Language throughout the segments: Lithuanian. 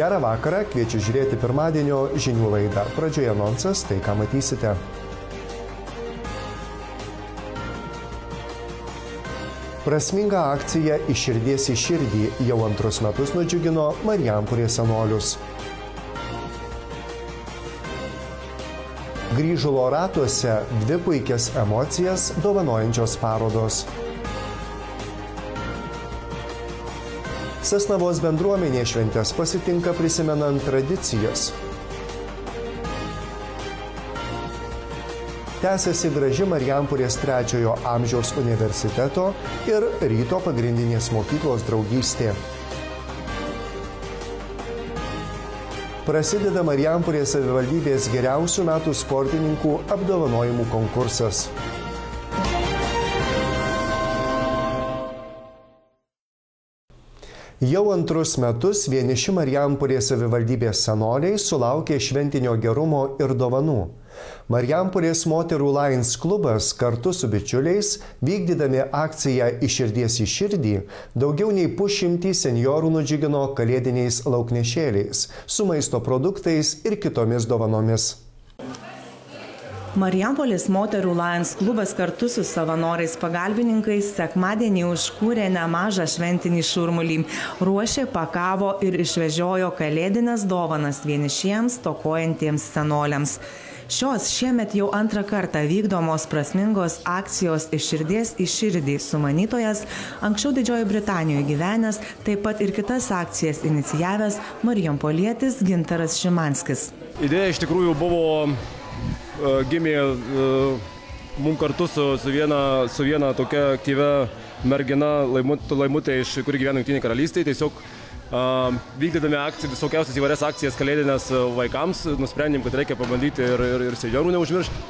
Gerą vakarą, kviečiu žiūrėti pirmadienio žinių laidą. Pradžioje anonsas, tai ką matysite. Prasminga akcija iš širdies į širdį jau antrus metus nudžiugino Marijampurės senolius. Grįžulo ratuose dvi puikias emocijas dovanojančios parodos. Sasnavos bendruomenė šventės pasitinka prisimenant tradicijas. Tęsiasi graži Marijampurės trečiojo amžiaus universiteto ir ryto pagrindinės mokyklos draugystė. Prasideda Marijampurės savivaldybės geriausių metų sportininkų apdovanojimų konkursas. Jau antrus metus vieniši Marijampurės savivaldybės senoliai sulaukė šventinio gerumo ir dovanų. Marijampurės moterų Lions klubas kartu su bičiuliais, vykdydami akciją iš širdies į širdį, daugiau nei pušimtį seniorų nudžiugino kalėdiniais lauknešėliais, su maisto produktais ir kitomis dovanomis. Marijampolės moterų Lions klubas kartu su savanoriais pagalbininkais sekmadienį užkūrė nemažą šventinį šurmulį, ruošė, pakavo ir išvežiojo kalėdinės dovanas vienišiems, tokojantiems senoliams. Šios šiemet jau antrą kartą vykdomos prasmingos akcijos iš širdies į širdį sumanytojas, anksčiau Didžiojo Britanijoje gyvenęs, taip pat ir kitas akcijas inicijavęs Marijampolietis Gintaras Šimanskis. Idėja iš tikrųjų buvo gimė mums kartu su, su, viena, su viena tokia aktyvia mergina Laimutė, Laimutė iš kuri gyvena Junktinė karalystė. Tiesiog uh, vykdydami akcijas, visokiausias įvairias akcijas kalėdinės vaikams, nusprendėm, kad reikia pabandyti ir, ir, ir senjorų neužmiršti.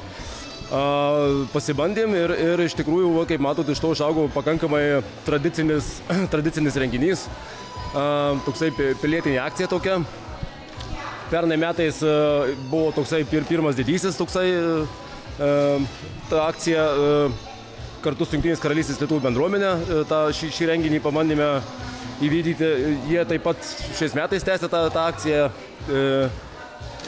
Uh, pasibandėm ir, ir iš tikrųjų, va, kaip matot, iš to išaugo pakankamai tradicinis, tradicinis renginys, uh, toksai pilietinė akcija tokia. Pernai metais buvo toksai pir, pirmas didysis toksai ta akcija kartu su Junktinės karalystės lietuvių bendruomenė. Ta, šį, šį renginį pabandėme įvykdyti. Jie taip pat šiais metais tęsė tą, tą akciją.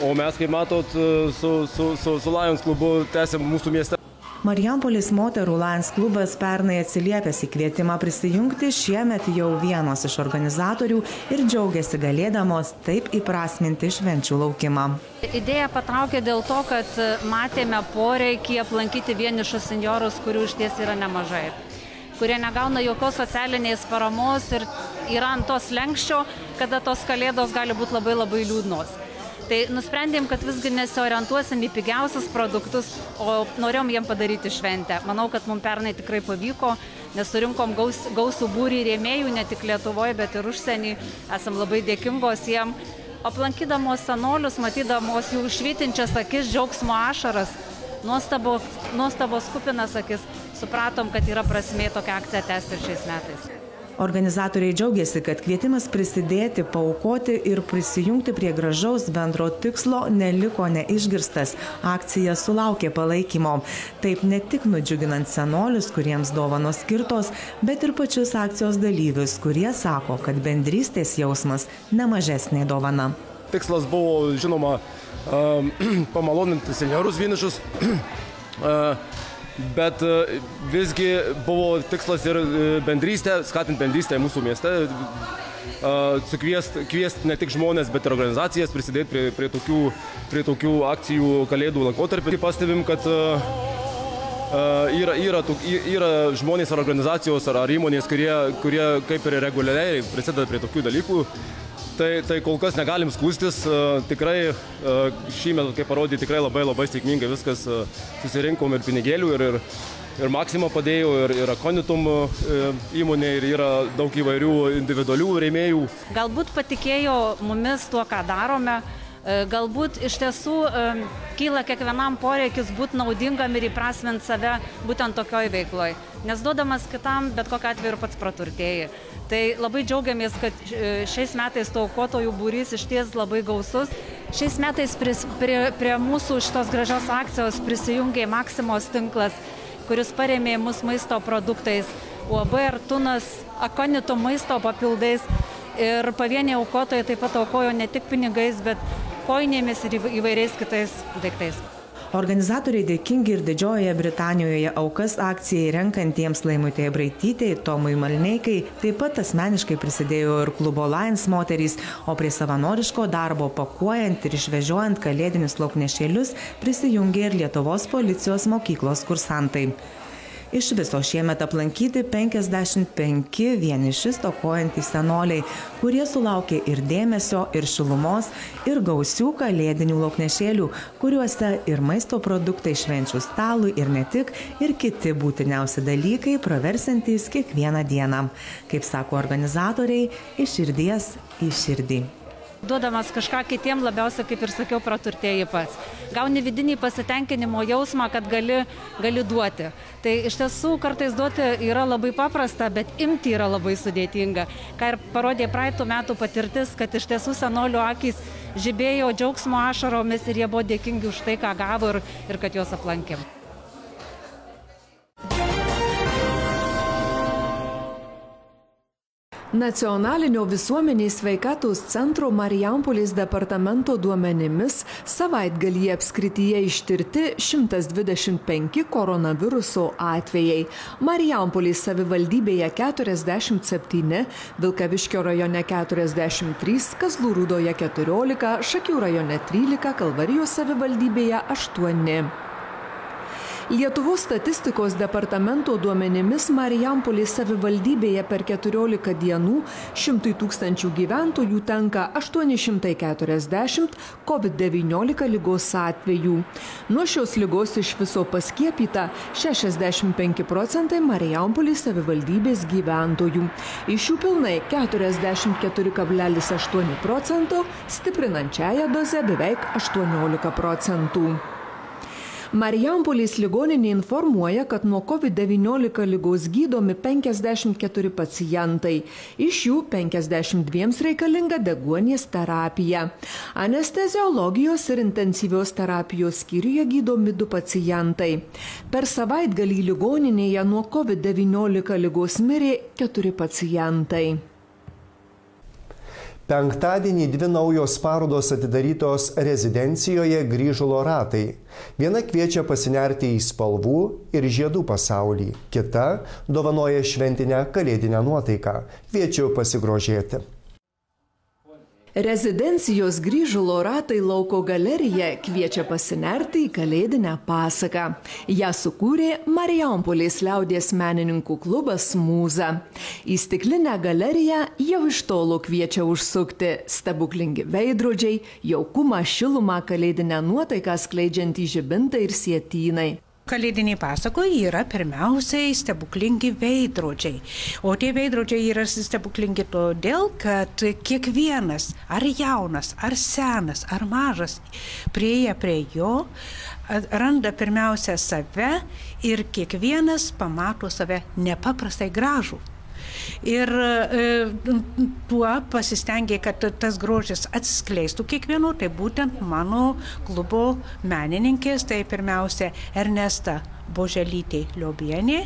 O mes, kaip matot, su, su, su, su Lions klubu tęsėm mūsų mieste. Marijampolis moterų Lions klubas pernai atsiliepęs į kvietimą prisijungti šiemet jau vienos iš organizatorių ir džiaugiasi galėdamos taip įprasminti švenčių laukimą. Idėja patraukė dėl to, kad matėme poreikį aplankyti vienišus seniorus, kurių iš ties yra nemažai kurie negauna jokios socialinės paramos ir yra ant tos lenkščio, kada tos kalėdos gali būti labai labai liūdnos. Tai nusprendėm, kad visgi nesiorientuosim į pigiausius produktus, o norėjom jiem padaryti šventę. Manau, kad mums pernai tikrai pavyko, nes surinkom gaus, gausų būrį rėmėjų ne tik Lietuvoje, bet ir užsienį. Esam labai dėkingos jiem. Aplankydamos senolius, matydamos jų švytinčias akis, džiaugsmo ašaras, nuostabo, nuostabos kupinas akis, supratom, kad yra prasmė tokią akciją tęsti ir šiais metais. Organizatoriai džiaugiasi, kad kvietimas prisidėti, paukoti ir prisijungti prie gražaus bendro tikslo neliko neišgirstas. Akcija sulaukė palaikymo. Taip ne tik nudžiuginant senolius, kuriems dovanos skirtos, bet ir pačius akcijos dalyvius, kurie sako, kad bendrystės jausmas nemažesnė dovana. Tikslas buvo, žinoma, pamaloninti seniorus vienišus. Bet visgi buvo tikslas ir bendrystę, skatinti bendrystę mūsų mieste, sukviesti kviest ne tik žmonės, bet ir organizacijas, prisidėti prie, prie, tokių, prie tokių akcijų kalėdų laikotarpį. Pastebim, kad yra, yra, yra žmonės ar organizacijos ar, ar įmonės, kurie, kurie kaip ir reguliariai prisideda prie tokių dalykų. Tai, tai kol kas negalim skūstis, tikrai šį metą, kaip parodė, tikrai labai labai sėkmingai viskas susirinkom ir pinigėlių, ir, ir, ir Maxima padėjo, ir, ir Akonitum įmonė, ir yra daug įvairių individualių rėmėjų. Galbūt patikėjo mumis tuo, ką darome. Galbūt iš tiesų kyla kiekvienam poreikis būti naudingam ir įprasminti save būtent tokioj veikloj. Nes duodamas kitam, bet kokiu atveju ir pats praturtėjai. Tai labai džiaugiamės, kad šiais metais to aukotojų būrys iš ties labai gausus. Šiais metais prie, prie, prie mūsų šitos gražios akcijos prisijungė Maksimos tinklas, kuris paremė mus maisto produktais. UAB Artunas Akonito maisto papildais. Ir pavieniai aukotojai taip pat aukojo ne tik pinigais, bet koinėmis ir įvairiais kitais daiktais. Organizatoriai dėkingi ir Didžiojoje Britanijoje aukas akcijai renkantiems Laimutėje Braitytei, Tomui Malneikai, taip pat asmeniškai prisidėjo ir klubo Lions moterys, o prie savanoriško darbo pakuojant ir išvežiojant kalėdinius lauknešėlius prisijungė ir Lietuvos policijos mokyklos kursantai. Iš viso šiemet aplankyti 55 vieniši stokojantys senoliai, kurie sulaukė ir dėmesio, ir šilumos, ir gausių kalėdinių lauknešėlių, kuriuose ir maisto produktai švenčių stalui, ir ne tik, ir kiti būtiniausi dalykai praversintys kiekvieną dieną. Kaip sako organizatoriai, iš širdies į širdį duodamas kažką kitiem labiausia, kaip ir sakiau, praturtėjai pats. Gauni vidinį pasitenkinimo jausmą, kad gali, gali duoti. Tai iš tiesų kartais duoti yra labai paprasta, bet imti yra labai sudėtinga. Ką ir parodė praeitų metų patirtis, kad iš tiesų senolių akis žibėjo džiaugsmo ašaromis ir jie buvo dėkingi už tai, ką gavo ir, ir kad juos aplankėm. Nacionalinio visuomenės sveikatos centro Marijampolės departamento duomenimis savaitgalį apskrityje ištirti 125 koronaviruso atvejai. Marijampolės savivaldybėje 47, Vilkaviškio rajone 43, Kazlų rūdoje 14, Šakių rajone 13, Kalvarijos savivaldybėje 8. Lietuvos statistikos departamento duomenimis Marijampolės savivaldybėje per 14 dienų 100 tūkstančių gyventojų tenka 840 COVID-19 lygos atvejų. Nuo šios lygos iš viso paskiepyta 65 procentai Marijampolės savivaldybės gyventojų. Iš jų pilnai 44,8 procento, stiprinančiaja doze beveik 18 procentų. Marijampolės ligoninė informuoja, kad nuo COVID-19 lygos gydomi 54 pacientai. Iš jų 52 reikalinga deguonies terapija. Anesteziologijos ir intensyvios terapijos skyriuje gydomi du pacientai. Per savaitgalį ligoninėje nuo COVID-19 lygos mirė keturi pacientai. Penktadienį dvi naujos parodos atidarytos rezidencijoje Grįžulo ratai. Viena kviečia pasinerti į spalvų ir žiedų pasaulį, kita dovanoja šventinę kalėdinę nuotaiką. Kviečiu pasigrožėti. Rezidencijos grįžulo ratai lauko galerija kviečia pasinerti į kalėdinę pasaką. Ja sukūrė Marijampolės liaudės menininkų klubas Mūza. Į stiklinę galeriją jau iš tolo kviečia užsukti stebuklingi veidrodžiai, jaukumą, šilumą, kalėdinę nuotaiką skleidžiantį žibintą ir sietynai. Kalėdiniai pasakoje yra pirmiausiai stebuklingi veidrodžiai. O tie veidrodžiai yra stebuklingi todėl, kad kiekvienas, ar jaunas, ar senas, ar mažas, prieja prie jo, randa pirmiausia save ir kiekvienas pamato save nepaprastai gražų. Ir e, tuo pasistengė, kad tas grožis atsiskleistų kiekvienu, tai būtent mano klubo menininkės, tai pirmiausia Ernesta Boželytė Liobienė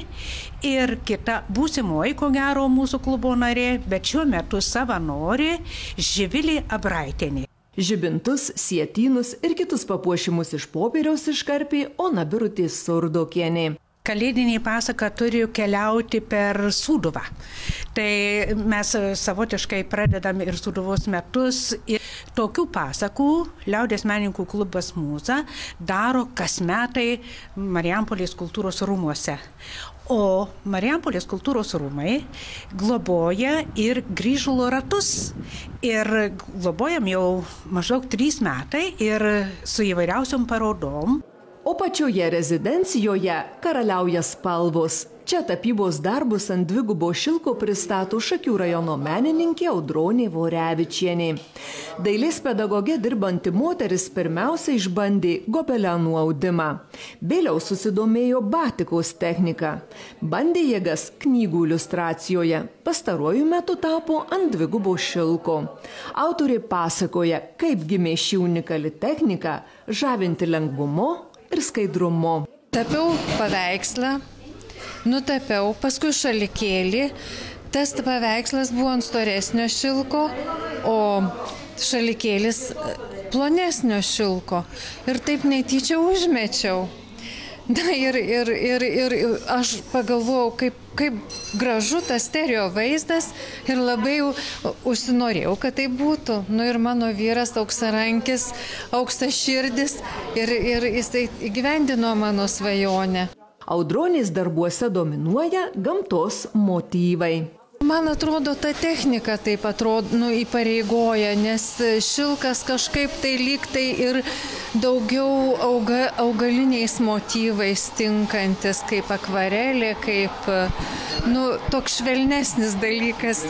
ir kita būsimoji, ko gero, mūsų klubo narė, bet šiuo metu savanori Živilė Abraitinė. Žibintus, sietynus ir kitus papuošimus iš popieriaus iškarpė Ona Birutė Surdokienė kalėdinė pasaka turi keliauti per Sūduvą. Tai mes savotiškai pradedam ir Sūduvos metus. Ir tokių pasakų Liaudės menininkų klubas Mūza daro kas metai Marijampolės kultūros rūmuose. O Marijampolės kultūros rūmai globoja ir grįžulo ratus. Ir globojam jau maždaug trys metai ir su įvairiausiom parodom. O pačioje rezidencijoje karaliauja spalvos. Čia tapybos darbus ant dvigubo šilko pristato Šakių rajono menininkė Audronė Vorevičienė. Dailės pedagogė dirbanti moteris pirmiausia išbandė gobelenų audimą. Vėliau susidomėjo batikos technika. Bandė jėgas knygų iliustracijoje. Pastaruoju metu tapo ant dvigubo šilko. Autorė pasakoja, kaip gimė ši unikali technika, žavinti lengvumo ir skaidrumu. Tapiau paveikslą, nutapiau, paskui šalikėlį, tas paveikslas buvo ant storesnio šilko, o šalikėlis plonesnio šilko. Ir taip netyčia užmečiau. Na ir, ir, ir, ir aš pagalvojau, kaip, kaip gražu tas stereo vaizdas ir labai užsinorėjau, kad tai būtų. Nu ir mano vyras auksarankis, auksas širdis ir, ir jisai įgyvendino mano svajonę. Audronės darbuose dominuoja gamtos motyvai. Man atrodo, ta technika taip atrodo, nu, įpareigoja, nes šilkas kažkaip tai lyg tai ir daugiau auga, augaliniais motyvais tinkantis, kaip akvarelė, kaip, nu, toks švelnesnis dalykas.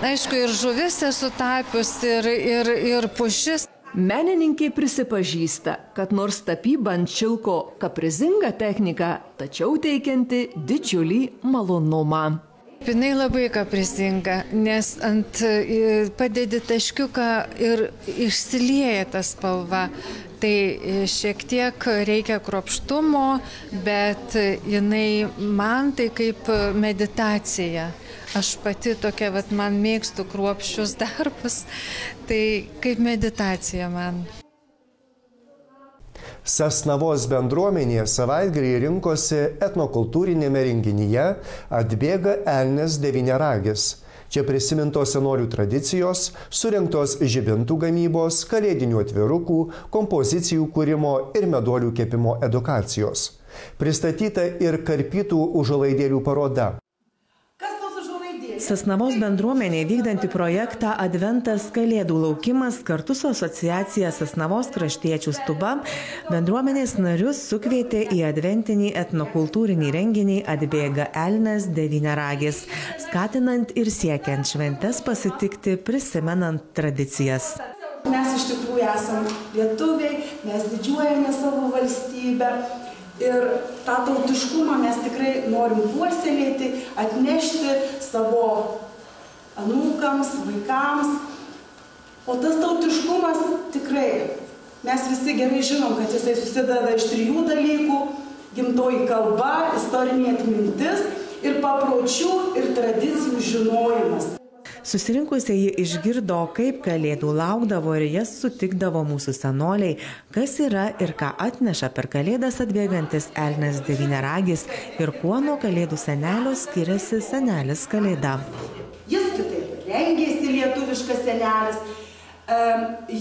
Aišku, ir žuvis esu tapius, ir, ir, ir pušis. Menininkė prisipažįsta, kad nors tapyba ant šilko kaprizinga technika, tačiau teikianti didžiulį malonumą. Jinai labai kaprizinga, nes ant e, padedi taškiuką ir išsilieja ta spalva. Tai e, šiek tiek reikia kropštumo, bet jinai man tai kaip meditacija. Aš pati tokia, vat, man mėgstu kruopščius darbus, tai kaip meditacija man. Sasnavos bendruomenė savaitgalį rinkosi etnokultūrinėme renginyje atbėga Elnes devyneragis. Čia prisimintos senolių tradicijos, surinktos žibintų gamybos, kalėdinių atvirukų, kompozicijų kūrimo ir medolių kepimo edukacijos. Pristatyta ir karpytų užalaidėlių paroda. Sasnavos bendruomenė vykdanti projektą Adventas Kalėdų laukimas kartu su asociacija Sasnavos kraštiečių stuba bendruomenės narius sukvietė į adventinį etnokultūrinį renginį atbėga Elnes Devyneragis, skatinant ir siekiant šventes pasitikti prisimenant tradicijas. Mes iš tikrųjų esame lietuviai, mes didžiuojame savo valstybę Ir tą tautiškumą mes tikrai norim puoselėti, atnešti savo anūkams, vaikams. O tas tautiškumas tikrai, mes visi gerai žinom, kad jisai susideda iš trijų dalykų - gimtoji kalba, istorinė atmintis ir papročių ir tradicijų žinojimas. Susirinkusieji išgirdo, kaip kalėdų laukdavo ir jas sutikdavo mūsų senoliai, kas yra ir ką atneša per kalėdas atbėgantis Elnes devyneragis ir kuo nuo kalėdų senelio skiriasi senelis kalėda. Jis kitaip rengėsi lietuviškas senelis,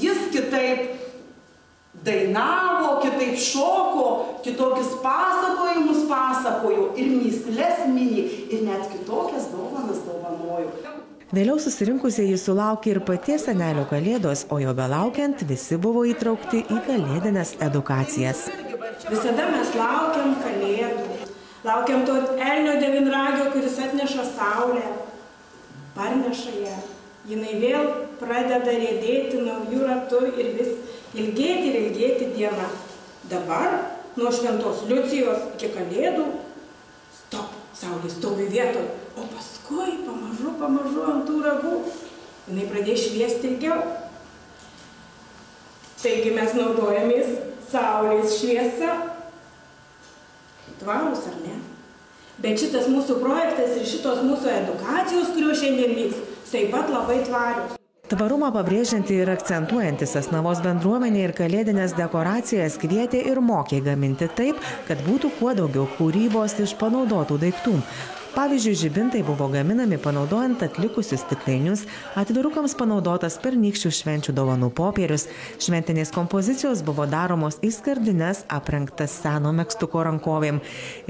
jis kitaip dainavo, kitaip šoko, kitokius pasakojimus pasakojo ir myslės mini ir net kitokias dovanas dovanojo. Vėliau susirinkusieji sulaukė ir paties senelio kalėdos, o jo belaukiant visi buvo įtraukti į kalėdinės edukacijas. Visada mes laukiam kalėdų. Laukiam to elnio devinragio, kuris atneša saulę, parneša ją. Jinai vėl pradeda rėdėti naujų ratų ir vis ilgėti ir ilgėti diena. Dabar nuo šventos Liucijos iki kalėdų stop, saulė stovi vietoje, o paskui pamažu, pamažu ant tų ragų jinai pradės šviesti ilgiau. Taigi mes naudojamės saulės šviesa. Tvarus ar ne? Bet šitas mūsų projektas ir šitos mūsų edukacijos, kurios šiandien vyks, taip pat labai tvarius. Tvarumą pabrėžianti ir akcentuojanti Sasnavos bendruomenė ir kalėdinės dekoracijas kvietė ir mokė gaminti taip, kad būtų kuo daugiau kūrybos iš panaudotų daiktų. Pavyzdžiui, žibintai buvo gaminami panaudojant atlikusius stiklainius, atvirukams panaudotas pernykščių švenčių dovanų popierius, šventinės kompozicijos buvo daromos į skardines aprengtas seno mėgstuko rankovėm.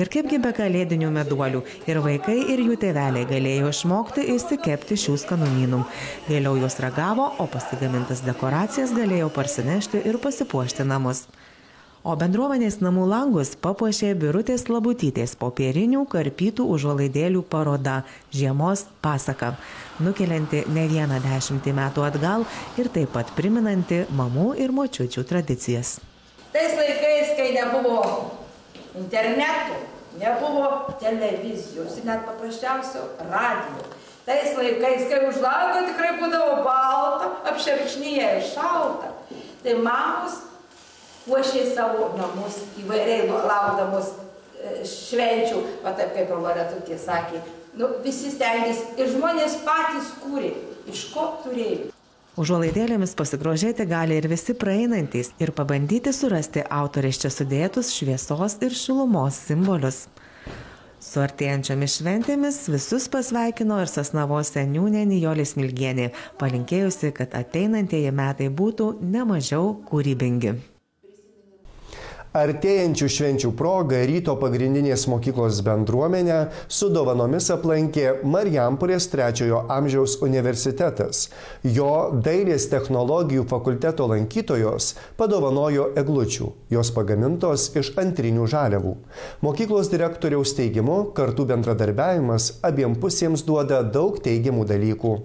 Ir kaipgi be kalėdinių meduolių, ir vaikai, ir jų tėveliai galėjo išmokti įsikepti šių skanumynų. Vėliau juos ragavo, o pasigamintas dekoracijas galėjo parsinešti ir pasipuošti namus o bendruomenės namų langus papuošė Birutės Labutytės popierinių karpytų užuolaidėlių paroda Žiemos pasaka, nukelianti ne vieną dešimtį metų atgal ir taip pat priminanti mamų ir močiučių tradicijas. Tais laikais, kai nebuvo internetų, nebuvo televizijos ir net paprasčiausio radio. Tais laikais, kai už lango tikrai būdavo balta, apšerkšnyje ir šalta, tai mamos puošė savo namus įvairiai laukdamos e, švenčių, o taip kaip Loretutė sakė, nu, visi stengiasi ir žmonės patys kūrė, iš ko turėjo. Užuolaidėlėmis pasigrožėti gali ir visi praeinantys ir pabandyti surasti autorės čia sudėtus šviesos ir šilumos simbolius. Su artėjančiomis šventėmis visus pasveikino ir Sasnavos seniūnė Nijolis Milgienė, palinkėjusi, kad ateinantieji metai būtų nemažiau kūrybingi. Artėjančių švenčių proga ryto pagrindinės mokyklos bendruomenę su dovanomis aplankė Marijampurės trečiojo amžiaus universitetas. Jo dailės technologijų fakulteto lankytojos padovanojo eglučių, jos pagamintos iš antrinių žaliavų. Mokyklos direktoriaus teigimu, kartu bendradarbiavimas abiem pusėms duoda daug teigiamų dalykų.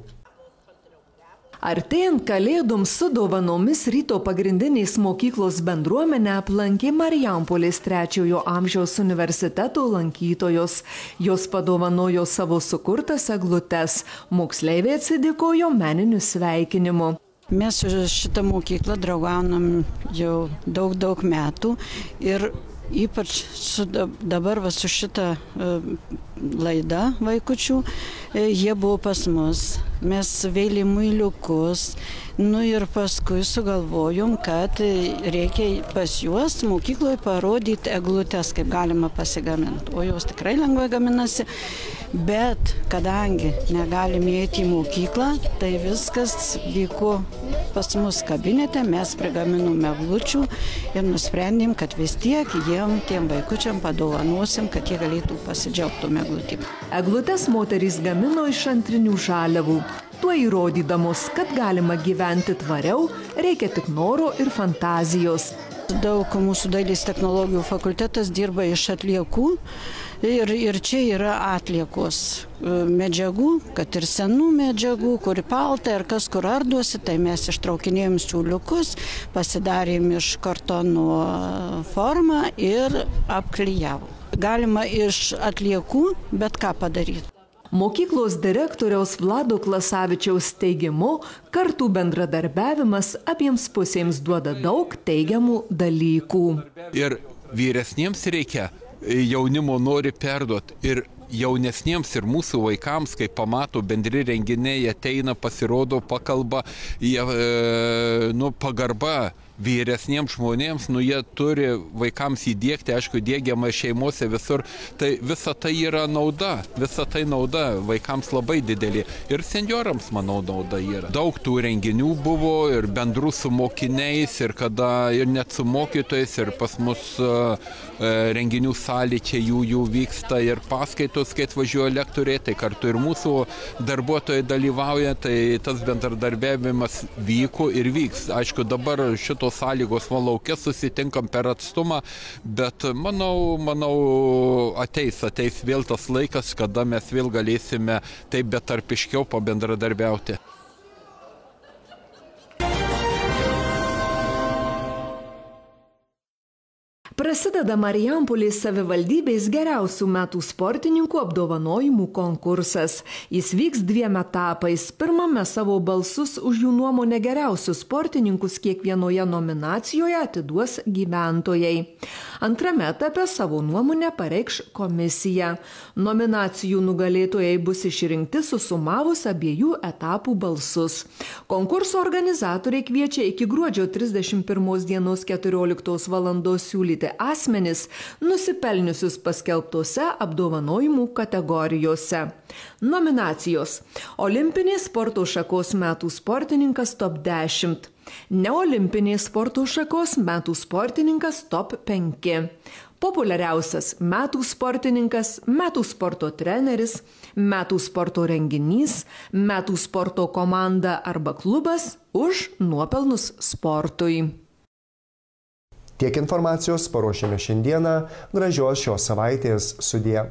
Artėjant kalėdoms su dovanomis ryto pagrindinės mokyklos bendruomenę aplankė Marijampolės trečiojo amžiaus universiteto lankytojos. Jos padovanojo savo sukurtas eglutes. Moksleiviai atsidėkojo meniniu sveikinimu. Mes šitą mokyklą draugaunam jau daug, daug metų ir ypač su dabar va, su šita laida vaikučių, jie buvo pas mus. Mes vėlėm muiliukus, nu ir paskui sugalvojom, kad reikia pas juos mokykloje parodyti eglutes, kaip galima pasigaminti. O jos tikrai lengvai gaminasi, bet kadangi negalim įeiti į mokyklą, tai viskas vyko pas mus kabinete, mes prigaminom eglučių ir nusprendėm, kad vis tiek jiem, tiem vaikučiam padovanosim, kad jie galėtų pasidžiaugti eglutėm. Eglutes moterys gamino iš antrinių žaliavų. Tuo įrodydamos, kad galima gyventi tvariau, reikia tik noro ir fantazijos. Daug mūsų dailės technologijų fakultetas dirba iš atliekų ir, ir čia yra atliekos medžiagų, kad ir senų medžiagų, kur palta ir kas kur arduosi, tai mes ištraukinėjom siūliukus, pasidarėm iš kartono formą ir apklyjavom. Galima iš atliekų bet ką padaryti. Mokyklos direktoriaus Vlado Klasavičiaus teigimu, kartų bendradarbiavimas abiems pusėms duoda daug teigiamų dalykų. Ir vyresniems reikia, jaunimo nori perduoti ir jaunesniems ir mūsų vaikams, kai pamato bendri renginiai, ateina, pasirodo, pakalba, jie, e, nu, pagarba vyresniems žmonėms, nu jie turi vaikams įdėkti, aišku, dėgiama šeimose visur, tai visa tai yra nauda, visa tai nauda vaikams labai didelė ir seniorams, manau, nauda yra. Daug tų renginių buvo ir bendrų su mokiniais ir kada ir net su mokytojais ir pas mus uh, renginių salė čia jų, jų vyksta ir paskaitos, kai atvažiuoja lektoriai, tai kartu ir mūsų darbuotojai dalyvauja, tai tas bendradarbiavimas vyko ir vyks. Aišku, dabar šito tos sąlygos va laukia susitinkam per atstumą, bet manau, manau, ateis, ateis vėl tas laikas, kada mes vėl galėsime taip betarpiškiau pabendradarbiauti. Prasideda Marijampolės savivaldybės geriausių metų sportininkų apdovanojimų konkursas. Jis vyks dviem etapais. Pirmame savo balsus už jų nuomonę geriausius sportininkus kiekvienoje nominacijoje atiduos gyventojai. Antrame etape savo nuomonę pareikš komisija. Nominacijų nugalėtojai bus išrinkti susumavus abiejų etapų balsus. Konkurso organizatoriai kviečia iki gruodžio 31 dienos 14 val. siūlyti asmenis nusipelniusius paskelbtose apdovanojimų kategorijose. Nominacijos - Olimpinės sporto šakos metų sportininkas top 10. Neolimpinės sporto šakos metų sportininkas top 5. Populiariausias metų sportininkas, metų sporto treneris, metų sporto renginys, metų sporto komanda arba klubas už nuopelnus sportui. Tiek informacijos paruošėme šiandieną, gražios šios savaitės sudie.